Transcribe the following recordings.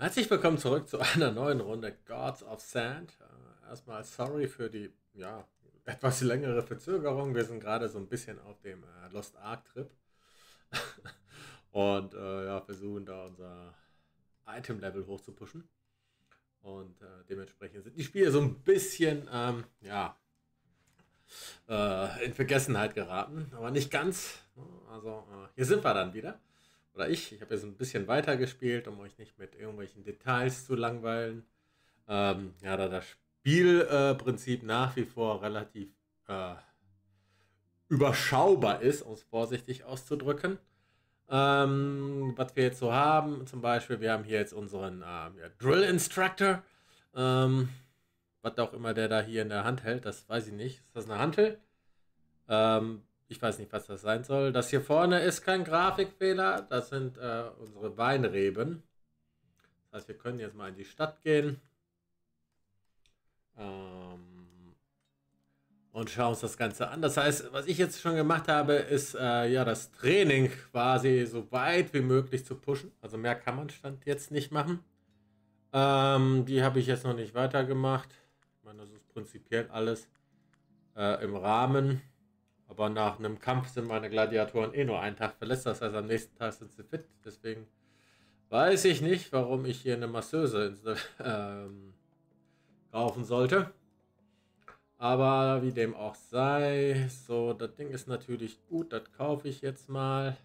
Herzlich willkommen zurück zu einer neuen Runde Gods of Sand. Äh, erstmal sorry für die ja, etwas längere Verzögerung. Wir sind gerade so ein bisschen auf dem äh, Lost Ark Trip und äh, ja, versuchen da unser Item Level hoch. Und äh, dementsprechend sind die Spiele so ein bisschen ähm, ja, äh, in Vergessenheit geraten, aber nicht ganz. Also äh, hier sind wir dann wieder oder ich, ich habe jetzt ein bisschen weiter gespielt, um euch nicht mit irgendwelchen Details zu langweilen. Ähm, ja, da das Spielprinzip äh, nach wie vor relativ äh, überschaubar ist, um es vorsichtig auszudrücken. Ähm, was wir jetzt so haben, zum Beispiel, wir haben hier jetzt unseren ähm, ja, Drill Instructor. Ähm, was auch immer der da hier in der Hand hält, das weiß ich nicht. Ist das eine Hantel? Ähm, ich weiß nicht, was das sein soll. Das hier vorne ist kein Grafikfehler. Das sind äh, unsere Weinreben. Das heißt, wir können jetzt mal in die Stadt gehen. Ähm, und schauen uns das Ganze an. Das heißt, was ich jetzt schon gemacht habe, ist äh, ja das Training quasi so weit wie möglich zu pushen. Also mehr kann man Stand jetzt nicht machen. Ähm, die habe ich jetzt noch nicht weitergemacht. Ich meine, das ist prinzipiell alles äh, im Rahmen. Aber nach einem Kampf sind meine Gladiatoren eh nur einen Tag verletzt. Das heißt, am nächsten Tag sind sie fit. Deswegen weiß ich nicht, warum ich hier eine Masseuse ähm, kaufen sollte. Aber wie dem auch sei, so, das Ding ist natürlich gut. Das kaufe ich jetzt mal.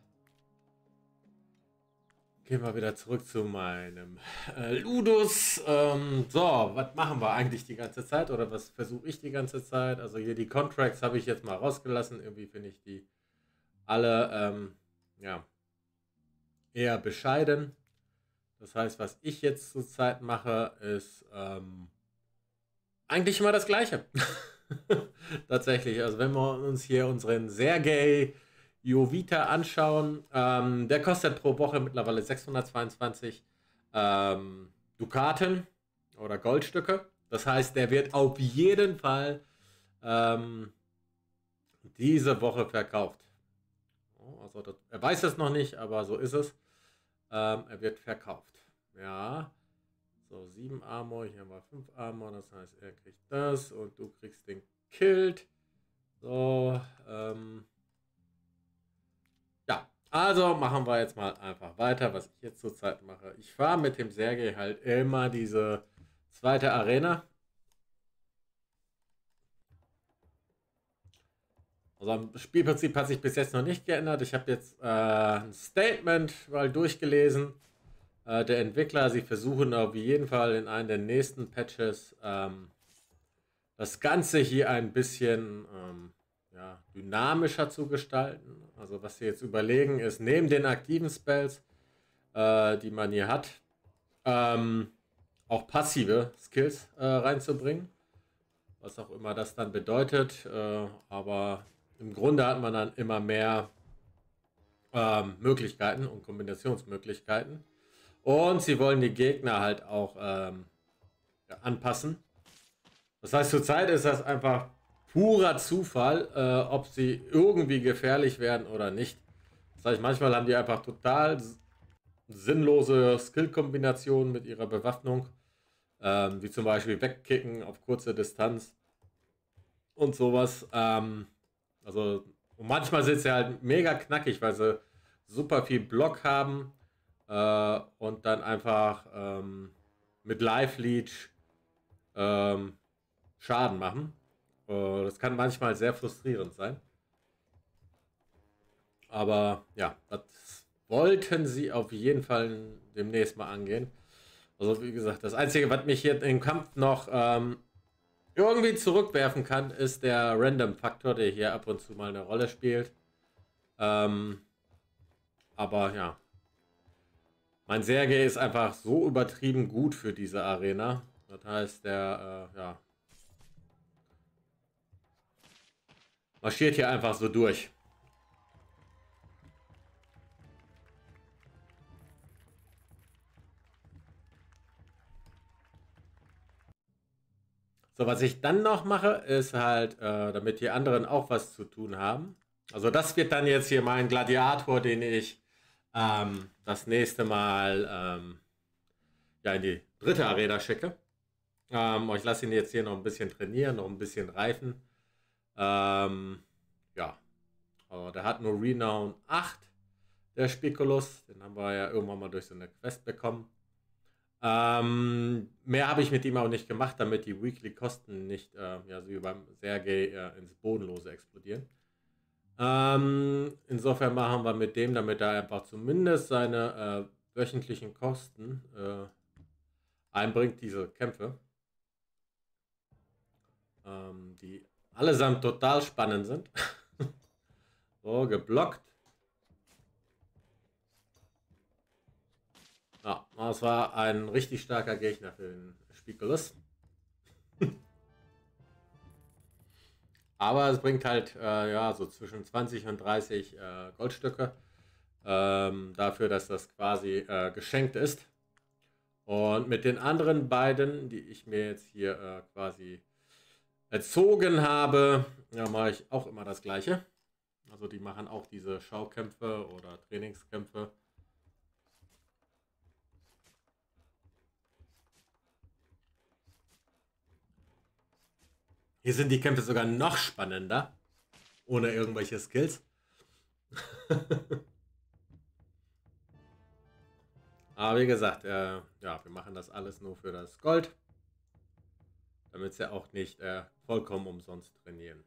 Gehen wir wieder zurück zu meinem äh, Ludus. Ähm, so, was machen wir eigentlich die ganze Zeit oder was versuche ich die ganze Zeit? Also hier die Contracts habe ich jetzt mal rausgelassen. Irgendwie finde ich die alle ähm, ja, eher bescheiden. Das heißt, was ich jetzt zurzeit mache, ist ähm, eigentlich immer das Gleiche. Tatsächlich. Also wenn wir uns hier unseren Sergei Jovita anschauen. Ähm, der kostet pro Woche mittlerweile 622 ähm, Dukaten oder Goldstücke. Das heißt, der wird auf jeden Fall ähm, diese Woche verkauft. Also das, er weiß es noch nicht, aber so ist es. Ähm, er wird verkauft. Ja. So, 7 Armor, hier haben wir 5 Armor, das heißt, er kriegt das und du kriegst den Killed. So, ähm, also machen wir jetzt mal einfach weiter, was ich jetzt zurzeit mache. Ich fahre mit dem Sergei halt immer diese zweite Arena. Also am Spielprinzip hat sich bis jetzt noch nicht geändert. Ich habe jetzt äh, ein Statement mal durchgelesen. Äh, der Entwickler, sie versuchen auf jeden Fall in einem der nächsten Patches ähm, das Ganze hier ein bisschen ähm, ja, dynamischer zu gestalten. Also was sie jetzt überlegen ist, neben den aktiven Spells, äh, die man hier hat, ähm, auch passive Skills äh, reinzubringen. Was auch immer das dann bedeutet. Äh, aber im Grunde hat man dann immer mehr ähm, Möglichkeiten und Kombinationsmöglichkeiten. Und sie wollen die Gegner halt auch ähm, anpassen. Das heißt, zurzeit ist das einfach purer Zufall, äh, ob sie irgendwie gefährlich werden oder nicht. Das heißt, manchmal haben die einfach total sinnlose Skill-Kombinationen mit ihrer Bewaffnung, ähm, wie zum Beispiel Wegkicken auf kurze Distanz und sowas. Ähm, also manchmal sind sie halt mega knackig, weil sie super viel Block haben äh, und dann einfach ähm, mit Live Leech ähm, Schaden machen. Äh, das kann manchmal sehr frustrierend sein. Aber ja, das wollten sie auf jeden Fall demnächst mal angehen. Also wie gesagt, das Einzige, was mich hier im Kampf noch ähm, irgendwie zurückwerfen kann, ist der Random-Faktor, der hier ab und zu mal eine Rolle spielt. Ähm, aber ja, mein Sergei ist einfach so übertrieben gut für diese Arena. Das heißt, der äh, ja, marschiert hier einfach so durch. So, was ich dann noch mache, ist halt, äh, damit die anderen auch was zu tun haben. Also das wird dann jetzt hier mein Gladiator, den ich ähm, das nächste Mal ähm, ja, in die dritte Arena schicke. Ähm, ich lasse ihn jetzt hier noch ein bisschen trainieren, noch ein bisschen reifen. Ähm, ja, aber der hat nur Renown 8, der Spikulus. Den haben wir ja irgendwann mal durch so eine Quest bekommen. Ähm, mehr habe ich mit ihm auch nicht gemacht, damit die Weekly-Kosten nicht, äh, ja, so wie beim Sergei, äh, ins Bodenlose explodieren. Ähm, insofern machen wir mit dem, damit er einfach zumindest seine äh, wöchentlichen Kosten äh, einbringt, diese Kämpfe, ähm, die allesamt total spannend sind. so, geblockt. Ja, das war ein richtig starker Gegner für den Spiegelus. Aber es bringt halt äh, ja so zwischen 20 und 30 äh, Goldstücke ähm, dafür, dass das quasi äh, geschenkt ist. Und mit den anderen beiden, die ich mir jetzt hier äh, quasi erzogen habe, ja, mache ich auch immer das Gleiche. Also die machen auch diese Schaukämpfe oder Trainingskämpfe. Hier sind die Kämpfe sogar noch spannender. Ohne irgendwelche Skills. Aber wie gesagt, äh, ja, wir machen das alles nur für das Gold. Damit sie auch nicht äh, vollkommen umsonst trainieren.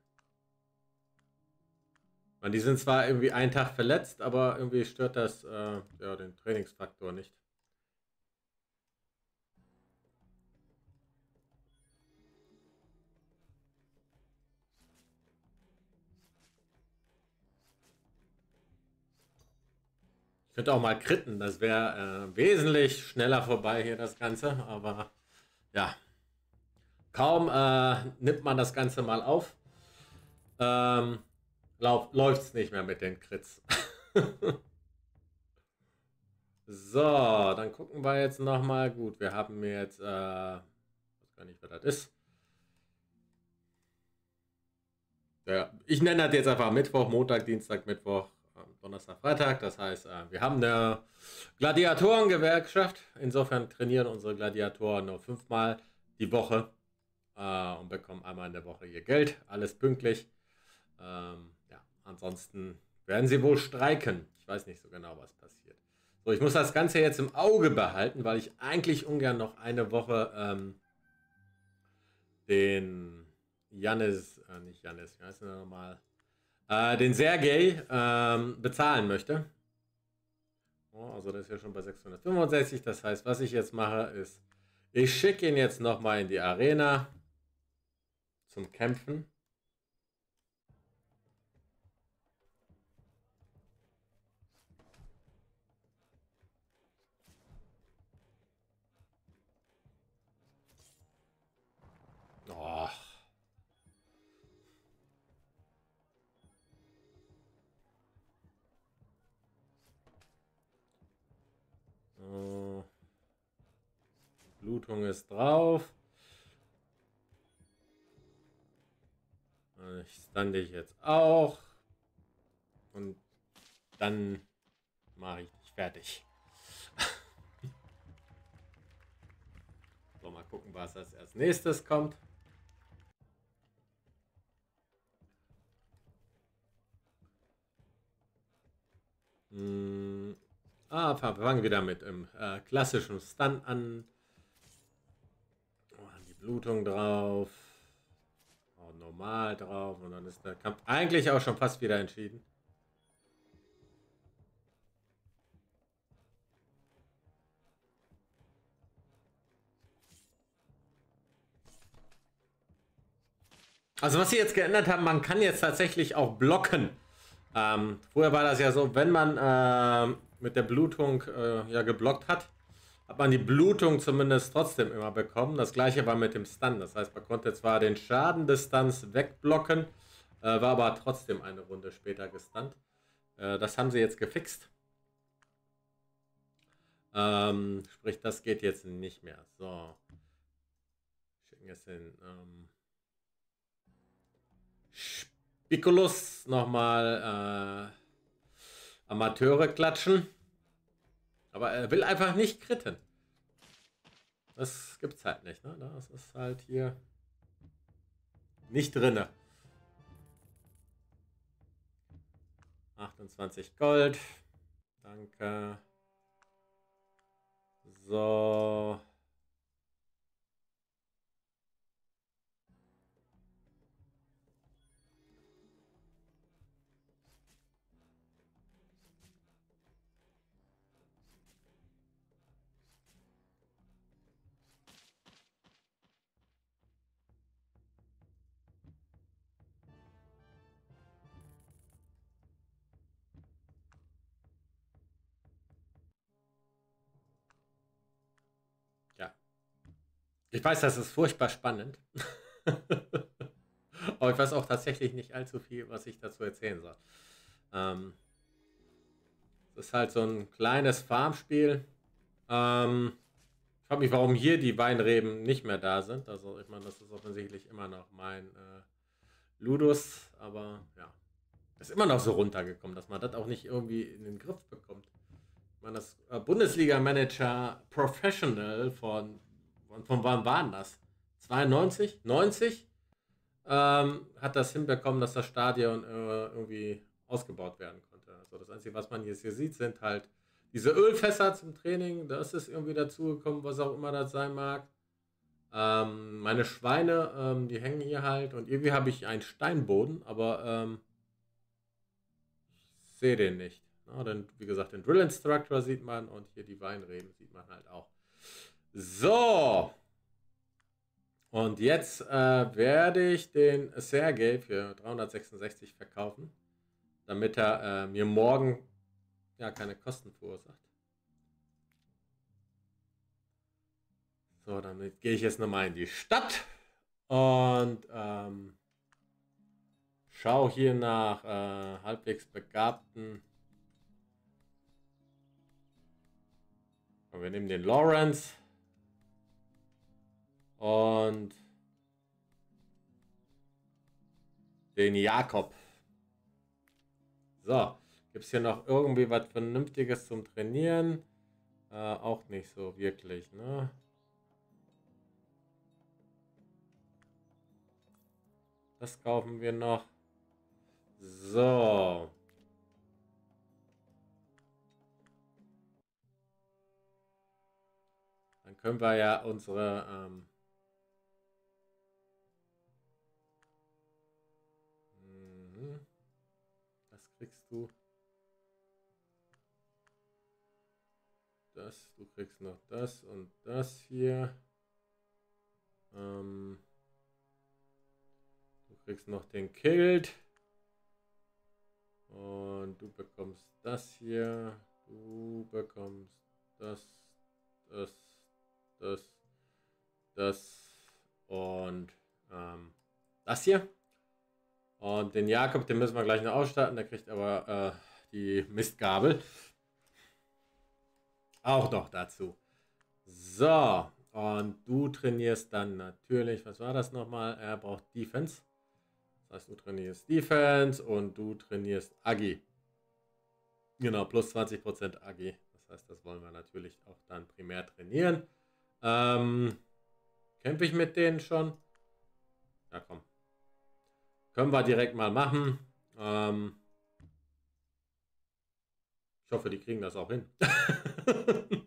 Man, die sind zwar irgendwie einen Tag verletzt, aber irgendwie stört das äh, ja, den Trainingsfaktor nicht. könnte auch mal kritten, das wäre äh, wesentlich schneller vorbei hier das Ganze, aber ja, kaum äh, nimmt man das Ganze mal auf, ähm, läuft es nicht mehr mit den Crits. so, dann gucken wir jetzt nochmal. Gut, wir haben jetzt, äh, weiß gar nicht, wer das ist. Ja, ich nenne das jetzt einfach Mittwoch, Montag, Dienstag, Mittwoch, Donnerstag, Freitag. Das heißt, äh, wir haben eine Gladiatorengewerkschaft. Insofern trainieren unsere Gladiatoren nur fünfmal die Woche äh, und bekommen einmal in der Woche ihr Geld. Alles pünktlich. Ähm, ja, ansonsten werden sie wohl streiken. Ich weiß nicht so genau, was passiert. So, ich muss das Ganze jetzt im Auge behalten, weil ich eigentlich ungern noch eine Woche ähm, den Janis, äh, nicht Janis, wie heißt der nochmal? äh, den Sergei ähm, bezahlen möchte. Oh, also das ist ja schon bei 665. Das heißt, was ich jetzt mache, ist, ich schicke ihn jetzt nochmal in die Arena zum Kämpfen. Blutung ist drauf. Ich stand dich jetzt auch. Und dann mache ich dich fertig. so, mal gucken, was als nächstes kommt. Hm. Ah, fangen wieder mit dem äh, klassischen Stun an. Blutung drauf. Normal drauf. Und dann ist der Kampf eigentlich auch schon fast wieder entschieden. Also was sie jetzt geändert haben, man kann jetzt tatsächlich auch blocken. Ähm, früher war das ja so, wenn man äh, mit der Blutung äh, ja geblockt hat, hat man die Blutung zumindest trotzdem immer bekommen. Das gleiche war mit dem Stun. Das heißt, man konnte zwar den Schaden des Stuns wegblocken, äh, war aber trotzdem eine Runde später gestunt. Äh, das haben sie jetzt gefixt. Ähm, sprich, das geht jetzt nicht mehr. So. Schicken es den ähm, Spikulus nochmal äh, Amateure klatschen. Aber er will einfach nicht kritten. das gibt's halt nicht. Ne? Das ist halt hier nicht drinne. 28 Gold. Danke. So. Ich weiß, das ist furchtbar spannend. Aber ich weiß auch tatsächlich nicht allzu viel, was ich dazu erzählen soll. Ähm, es ist halt so ein kleines Farmspiel. Ähm, ich frage mich, warum hier die Weinreben nicht mehr da sind. Also, ich meine, das ist offensichtlich immer noch mein äh, Ludus, aber ja. Ist immer noch so runtergekommen, dass man das auch nicht irgendwie in den Griff bekommt. Ich meine, das äh, Bundesliga-Manager Professional von von wann waren das? 92? 90? Ähm, hat das hinbekommen, dass das Stadion äh, irgendwie ausgebaut werden konnte. Also das Einzige, was man jetzt hier sieht, sind halt diese Ölfässer zum Training. Das ist irgendwie dazugekommen, was auch immer das sein mag. Ähm, meine Schweine, ähm, die hängen hier halt und irgendwie habe ich einen Steinboden, aber ähm, ich sehe den nicht. Na, denn, wie gesagt, den Drill Instructor sieht man und hier die Weinreben sieht man halt auch. So. Und jetzt äh, werde ich den Sergei für 366 verkaufen, damit er äh, mir morgen ja keine Kosten verursacht. So, damit gehe ich jetzt nochmal in die Stadt und ähm, schaue hier nach äh, halbwegs begabten. Und wir nehmen den Lawrence. Und den Jakob. So, gibt es hier noch irgendwie was Vernünftiges zum Trainieren? Äh, auch nicht so wirklich, ne? Das kaufen wir noch. So. Dann können wir ja unsere ähm, das, du kriegst noch das und das hier. Ähm, du kriegst noch den Kilt. Und du bekommst das hier. Du bekommst das, das, das, das und ähm, das hier. Und den Jakob, den müssen wir gleich noch ausstatten. Der kriegt aber äh, die Mistgabel. Auch noch dazu. So, und du trainierst dann natürlich, was war das nochmal? Er braucht Defense. Das heißt, du trainierst Defense und du trainierst Agi. Genau, plus 20% Agi. Das heißt, das wollen wir natürlich auch dann primär trainieren. Ähm, kämpfe ich mit denen schon? Ja, komm. Können wir direkt mal machen. Ähm ich hoffe, die kriegen das auch hin.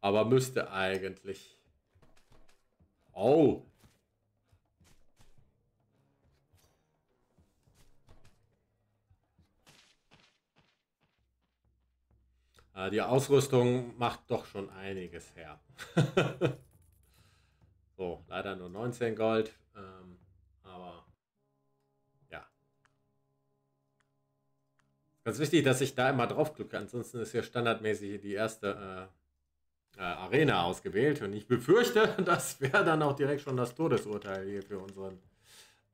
Aber müsste eigentlich. Oh. Äh, die Ausrüstung macht doch schon einiges her. so, leider nur 19 Gold. Ähm, aber Ganz wichtig, dass ich da immer drauf drücke. Ansonsten ist hier standardmäßig die erste äh, äh, Arena ausgewählt. Und ich befürchte, das wäre dann auch direkt schon das Todesurteil hier für unseren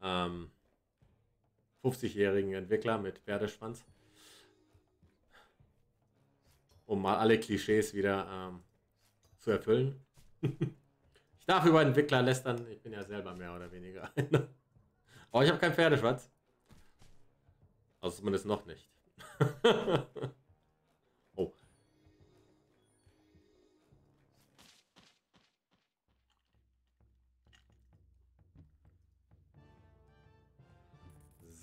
ähm, 50-jährigen Entwickler mit Pferdeschwanz. Um mal alle Klischees wieder ähm, zu erfüllen. Ich darf über Entwickler lästern. Ich bin ja selber mehr oder weniger. Aber ich habe keinen Pferdeschwanz. Also zumindest noch nicht. oh.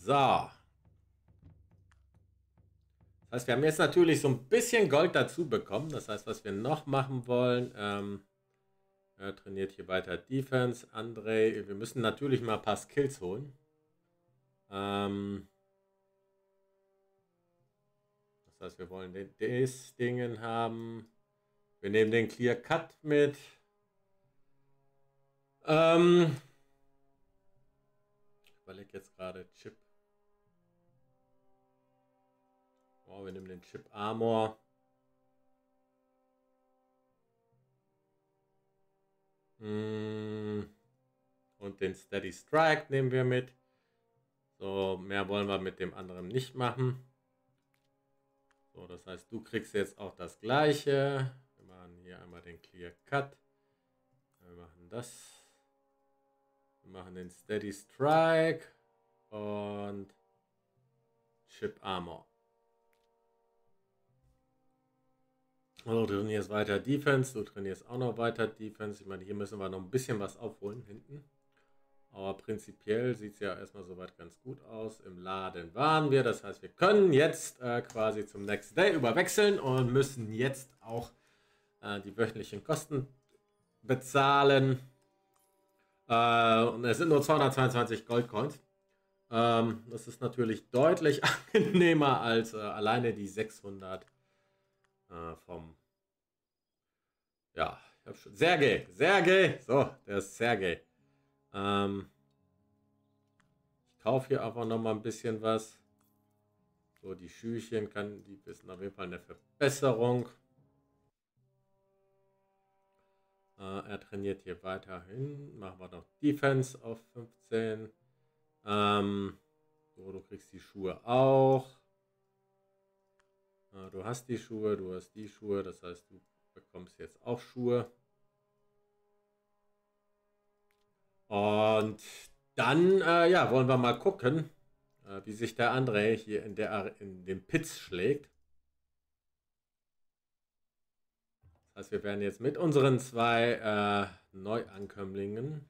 So. Das heißt, wir haben jetzt natürlich so ein bisschen Gold dazu bekommen. Das heißt, was wir noch machen wollen, ähm, er trainiert hier weiter Defense. André, wir müssen natürlich mal ein paar Skills holen. Ähm, heißt, wir wollen den, das Dingen haben. Wir nehmen den Clear Cut mit. Ähm, ich überlege jetzt gerade Chip. Oh, wir nehmen den Chip Armor. Hm. Und den Steady Strike nehmen wir mit. So, mehr wollen wir mit dem anderen nicht machen. So, das heißt, du kriegst jetzt auch das gleiche. Wir machen hier einmal den Clear Cut. Wir machen das. Wir machen den Steady Strike und Chip Armor. Also, du trainierst weiter Defense, du trainierst auch noch weiter Defense. Ich meine, hier müssen wir noch ein bisschen was aufholen hinten. Aber prinzipiell sieht es ja erstmal soweit ganz gut aus. Im Laden waren wir. Das heißt, wir können jetzt äh, quasi zum Next Day überwechseln und müssen jetzt auch äh, die wöchentlichen Kosten bezahlen. Äh, und es sind nur 222 Goldcoins. Ähm, das ist natürlich deutlich angenehmer als äh, alleine die 600 äh, vom. Ja, ich habe schon. Sergej, Sergej! So, der ist Sergej. Ähm, ich kaufe hier einfach noch mal ein bisschen was. So, die Schüchchen kann, die wissen auf jeden Fall eine Verbesserung. Äh, er trainiert hier weiterhin. Machen wir noch Defense auf 15. Ähm, so, du kriegst die Schuhe auch. Äh, du hast die Schuhe, du hast die Schuhe. Das heißt, du bekommst jetzt auch Schuhe. Und dann, äh, ja, wollen wir mal gucken, äh, wie sich der André hier in, der, in den Pits schlägt. Das heißt, wir werden jetzt mit unseren zwei äh, Neuankömmlingen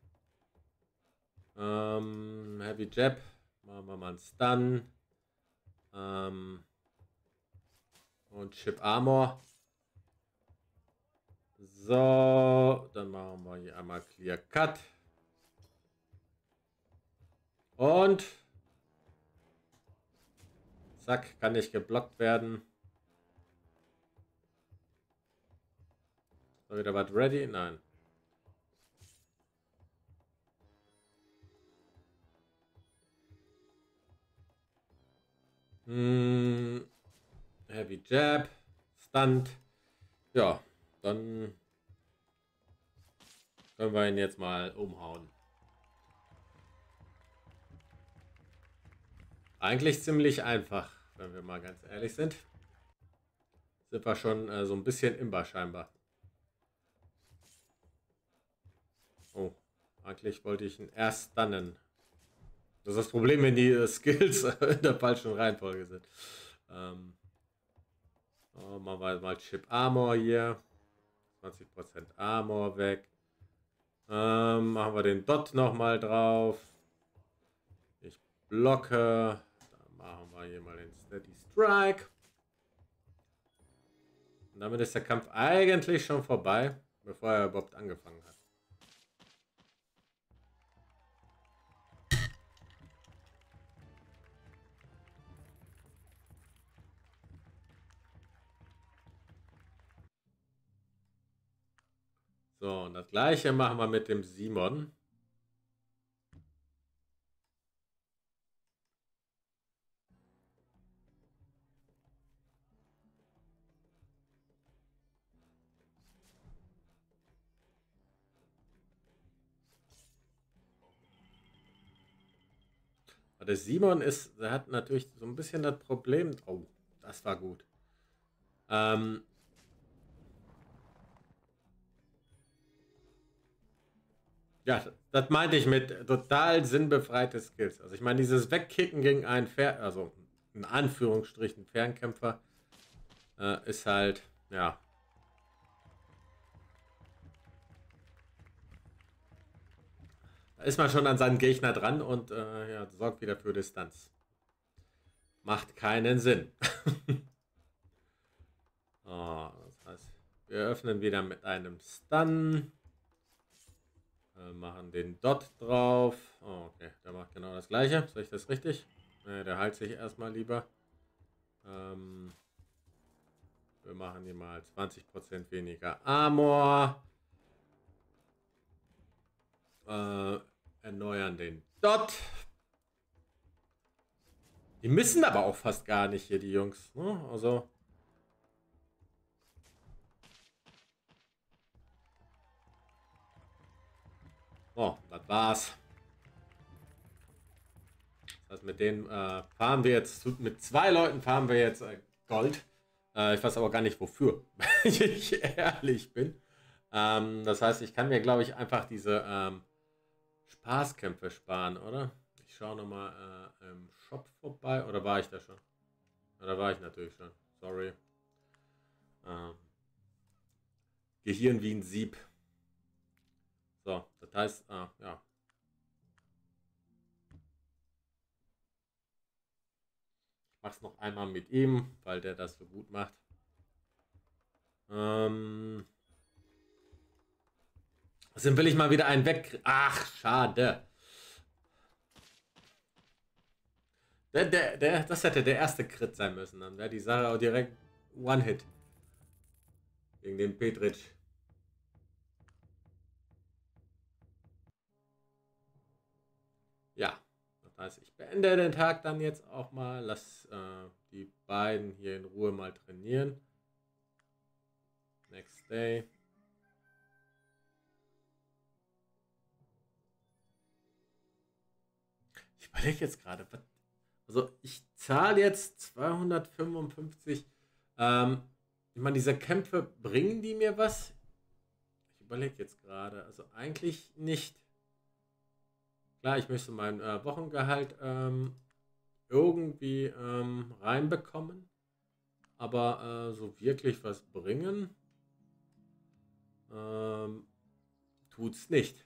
ähm, Heavy Jab, machen wir mal einen Stun ähm, und Chip Armor. So, dann machen wir hier einmal Clear Cut. Und zack, kann nicht geblockt werden. So, wieder was ready? Nein. Hm, Heavy Jab, Stunt. Ja, dann können wir ihn jetzt mal umhauen. Eigentlich ziemlich einfach, wenn wir mal ganz ehrlich sind. Sind wir schon äh, so ein bisschen imbar scheinbar. Oh, eigentlich wollte ich ihn erst stunnen. Das ist das Problem, wenn die äh, Skills in der falschen Reihenfolge sind. Ähm, oh, machen wir mal Chip Armor hier. 20% Armor weg. Ähm, machen wir den Dot nochmal drauf. Ich blocke. Wir hier mal den Steady Strike. Und damit ist der Kampf eigentlich schon vorbei, bevor er überhaupt angefangen hat. So, und das gleiche machen wir mit dem Simon. Der Simon ist, der hat natürlich so ein bisschen das Problem. Oh, das war gut. Ähm, Ja, das meinte ich mit total sinnbefreite Skills. Also ich meine, dieses Wegkicken gegen einen Fer also in Anführungsstrichen Fernkämpfer, äh, ist halt, ja. Ist man schon an seinen Gegner dran und äh, ja, sorgt wieder für Distanz. Macht keinen Sinn. oh, das heißt, wir öffnen wieder mit einem Stun. Äh, machen den Dot drauf. Oh, okay, der macht genau das gleiche. Sehe ich das richtig? Ne, der heilt sich erstmal lieber. Ähm, wir machen hier mal 20% weniger Armor. Äh, erneuern den Dot. Die müssen aber auch fast gar nicht hier, die Jungs. Ne? Also. Oh, das war's. Das mit denen äh, fahren wir jetzt, mit zwei Leuten fahren wir jetzt äh, Gold. Äh, ich weiß aber gar nicht wofür, wenn ich ehrlich bin. Ähm, das heißt, ich kann mir, glaube ich, einfach diese ähm, Spaßkämpfe sparen, oder? Ich schaue nochmal äh, im Shop vorbei. Oder war ich da schon? Oder war ich natürlich schon. Sorry. Ähm, Gehirn wie ein Sieb. So, das heißt, ah, ja. Ich mach's noch einmal mit ihm, weil der das so gut macht. Ähm. Also will ich mal wieder einen weg. Ach, schade. Der, der, der, das hätte der erste Crit sein müssen. Dann wäre die Sache auch direkt One-Hit. Gegen den Petric. Ja, das heißt, ich beende den Tag dann jetzt auch mal. Lass äh, die beiden hier in Ruhe mal trainieren. Next day. Ich überlege jetzt gerade, also ich zahle jetzt 255. Ähm, ich meine, diese Kämpfe, bringen die mir was? Ich überlege jetzt gerade. Also eigentlich nicht. Klar, ich möchte mein äh, Wochengehalt ähm, irgendwie ähm, reinbekommen. Aber äh, so wirklich was bringen, ähm, tut es nicht.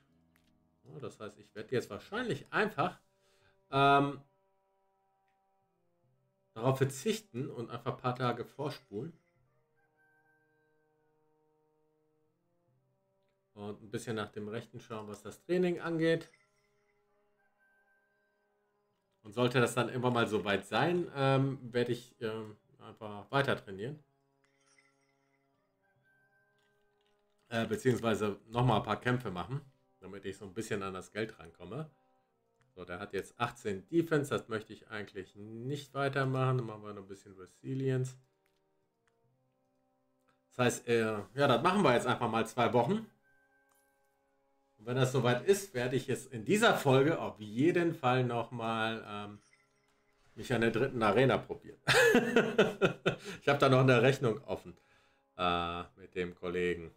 Das heißt, ich werde jetzt wahrscheinlich einfach ähm, darauf verzichten und einfach ein paar Tage vorspulen. Und ein bisschen nach dem Rechten schauen, was das Training angeht. Und sollte das dann immer mal so weit sein, ähm, werde ich ähm, einfach weiter trainieren. Äh, beziehungsweise nochmal ein paar Kämpfe machen, damit ich so ein bisschen an das Geld rankomme. So, der hat jetzt 18 Defense, das möchte ich eigentlich nicht weitermachen. Dann machen wir noch ein bisschen Resilience. Das heißt, äh, ja, das machen wir jetzt einfach mal zwei Wochen. Und wenn das soweit ist, werde ich jetzt in dieser Folge auf jeden Fall nochmal ähm, mich an der dritten Arena probieren. ich habe da noch eine Rechnung offen äh, mit dem Kollegen.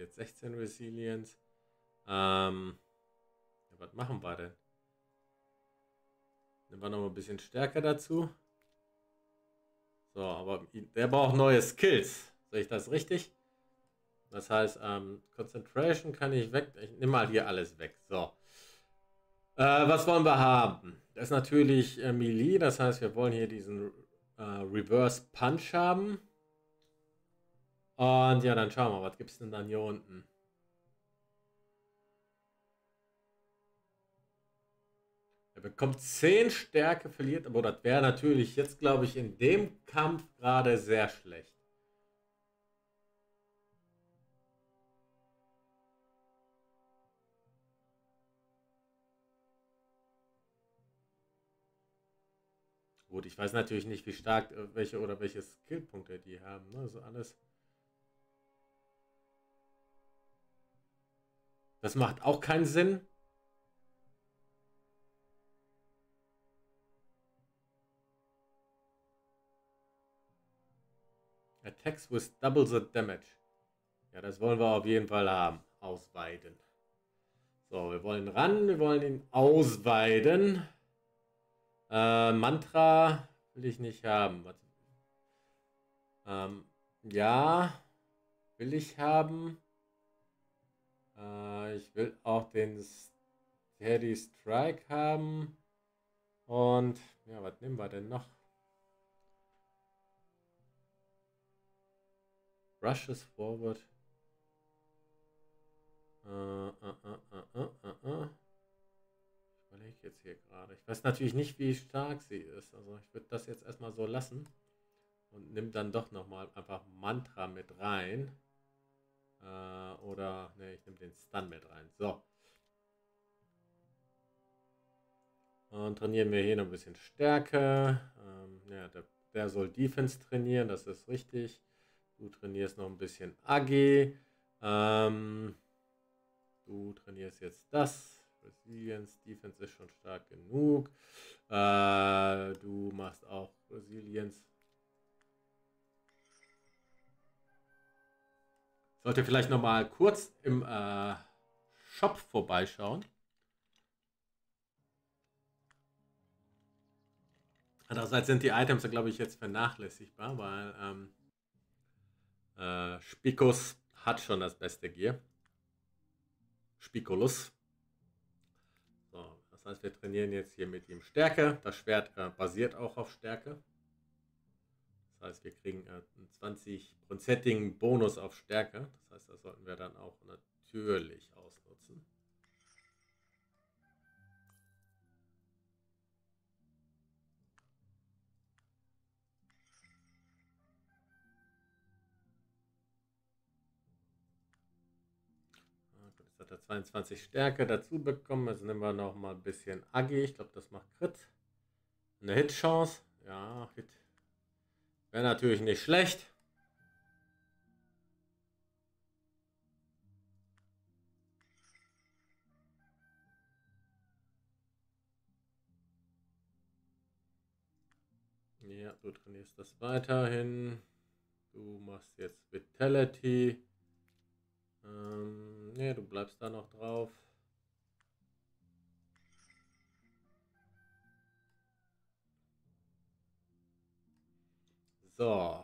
Jetzt 16 Resilience. Ähm, ja, was machen wir denn? Nehmen wir noch ein bisschen stärker dazu. So, aber der braucht neue Skills. Sehe ich das richtig? Das heißt, ähm, Concentration kann ich weg. Ich nehme mal hier alles weg. So. Äh, was wollen wir haben? Das ist natürlich äh, Melee. Das heißt, wir wollen hier diesen äh, Reverse Punch haben. Und ja, dann schauen wir, was gibt es denn dann hier unten? Er bekommt 10 Stärke, verliert, aber das wäre natürlich jetzt, glaube ich, in dem Kampf gerade sehr schlecht. Gut, ich weiß natürlich nicht, wie stark äh, welche oder welche Skillpunkte die haben. Ne? Also alles. Das macht auch keinen Sinn. Attacks with double the damage. Ja, das wollen wir auf jeden Fall haben. Ausweiten. So, wir wollen ran, wir wollen ihn ausweiten. Äh, Mantra will ich nicht haben. Ähm, ja, will ich haben. Äh, ich will auch den Steady Strike haben. Und, ja, was nehmen wir denn noch? Rushes forward. Äh, äh, äh, ich überlege jetzt hier gerade. Ich weiß natürlich nicht, wie stark sie ist. Also ich würde das jetzt erstmal so lassen. Und nimm dann doch nochmal einfach Mantra mit rein. Oder, ne, ich nehme den Stun mit rein. So. Und trainieren wir hier noch ein bisschen Stärke. Ähm, ja, der, der soll Defense trainieren, das ist richtig. Du trainierst noch ein bisschen AG. Ähm, du trainierst jetzt das. Resilience, Defense ist schon stark genug. Äh, du machst auch Resilience. Sollte vielleicht noch mal kurz im äh, Shop vorbeischauen. Andererseits sind die Items, glaube ich, jetzt vernachlässigbar, weil ähm, äh, Spikus hat schon das beste Gear. Spikulus. So, das heißt, wir trainieren jetzt hier mit ihm Stärke. Das Schwert äh, basiert auch auf Stärke. Das heißt, wir kriegen äh, einen 20-prozentigen Bonus auf Stärke. Das heißt, das sollten wir dann auch natürlich ausnutzen. hat er 22 Stärke dazu bekommen. Jetzt nehmen wir noch mal ein bisschen Agi. Ich glaube, das macht Crit. Eine Hit-Chance. Ja, Hit. Wäre natürlich nicht schlecht. Ja, du trainierst das weiterhin. Du machst jetzt Vitality. Ähm, ne, du bleibst da noch drauf. So.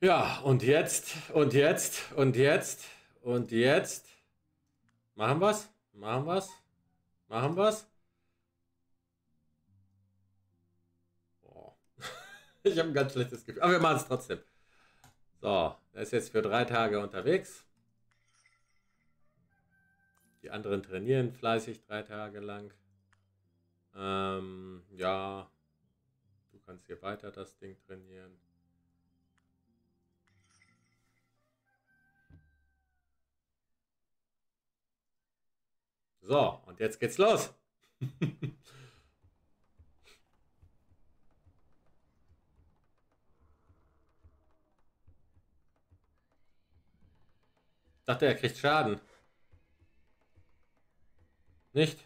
Ja, und jetzt, und jetzt, und jetzt, und jetzt. Machen wir's? Machen wir's? Machen wir's? Oh. Ich habe ein ganz schlechtes Gefühl. Aber wir machen es trotzdem. So, er ist jetzt für drei Tage unterwegs. Die anderen trainieren fleißig drei Tage lang. Ähm, ja, kannst hier weiter das Ding trainieren. So, und jetzt geht's los. dachte, er kriegt Schaden. Nicht?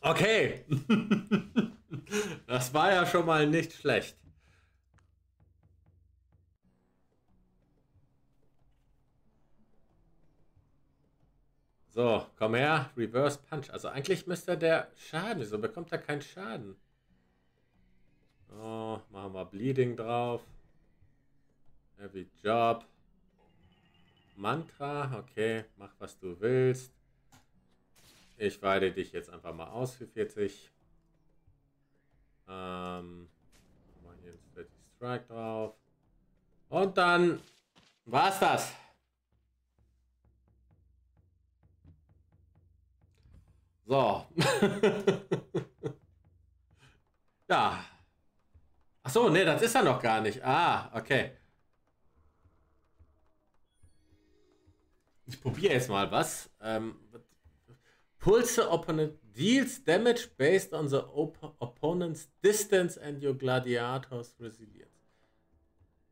Okay. das war ja schon mal nicht schlecht. So, komm her. Reverse Punch. Also eigentlich müsste der Schaden. Wieso bekommt er keinen Schaden? Oh, machen wir Bleeding drauf. Heavy Job. Mantra. Okay, mach was du willst. Ich weide dich jetzt einfach mal aus für 40. Ähm, wir hier ein Steady Strike drauf. Und dann war's das. So. ja. Ach so, nee, das ist er noch gar nicht. Ah, okay. Ich probiere jetzt mal was. Ähm, Pulse opponent deals damage based on the op opponent's distance and your gladiator's resilience.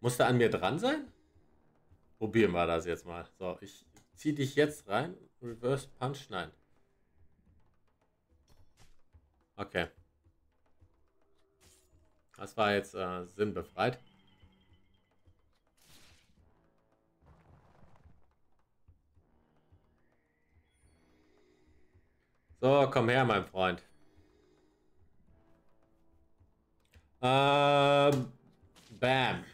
Muss der an mir dran sein? Probieren wir das jetzt mal. So, ich ziehe dich jetzt rein. Reverse Punch, nein. Okay. Das war jetzt äh, sinnbefreit. So, komm her, mein Freund. Ähm, bam.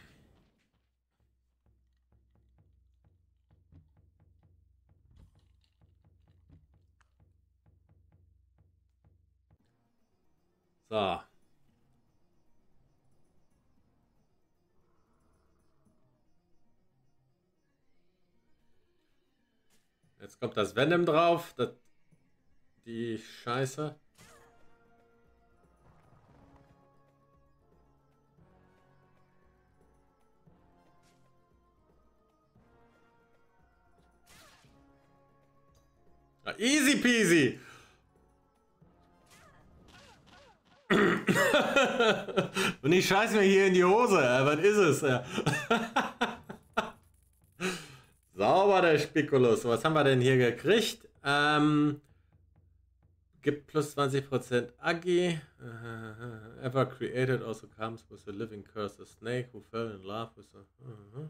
So. Jetzt kommt das Venom drauf. Das, die Scheiße. Ja, easy peasy. Und ich scheiß mir hier in die Hose. Was ist es? Sauber, der Spikulus. Was haben wir denn hier gekriegt? Ähm, gibt plus 20% Agi. Uh, ever created also comes with a living curse. A snake who fell in love with a... Uh -huh.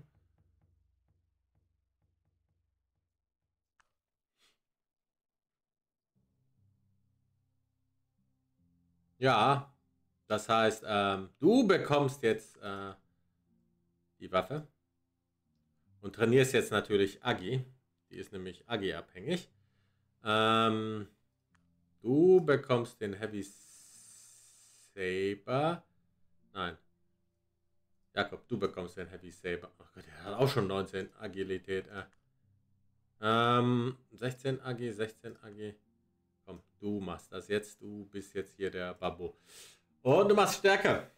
Ja, das heißt, ähm, du bekommst jetzt äh, die Waffe und trainierst jetzt natürlich Agi. Die ist nämlich Agi-abhängig. Ähm, du bekommst den Heavy Saber. Nein. Jakob, du bekommst den Heavy Saber. Ach Gott, der hat auch schon 19 Agilität. Äh. Ähm, 16 Agi, 16 Agi. Komm, du machst das jetzt. Du bist jetzt hier der Babo. Und du machst Stärke.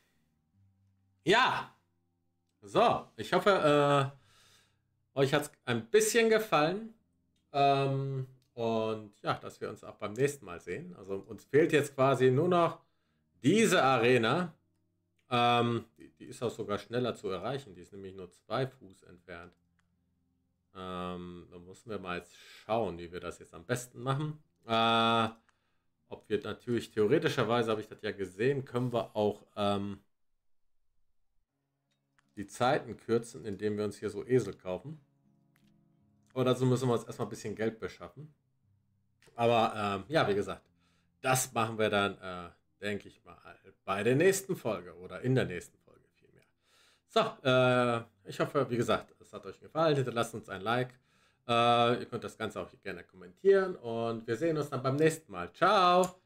Ja. So, ich hoffe, äh, euch hat es ein bisschen gefallen. Ähm, und ja, dass wir uns auch beim nächsten Mal sehen. Also uns fehlt jetzt quasi nur noch diese Arena. Ähm, die, die, ist auch sogar schneller zu erreichen. Die ist nämlich nur zwei Fuß entfernt. Ähm, da müssen wir mal jetzt schauen, wie wir das jetzt am besten machen. Äh, ob wir natürlich theoretischerweise, habe ich das ja gesehen, können wir auch ähm, die Zeiten kürzen, indem wir uns hier so Esel kaufen. Aber dazu müssen wir uns erstmal ein bisschen Geld beschaffen. Aber ähm, ja, wie gesagt, das machen wir dann, äh, denke ich mal, bei der nächsten Folge oder in der nächsten Folge vielmehr. So, äh, ich hoffe, wie gesagt, es hat euch gefallen. Hinterlasst uns ein Like. Äh, ihr könnt das Ganze auch gerne kommentieren und wir sehen uns dann beim nächsten Mal. Ciao!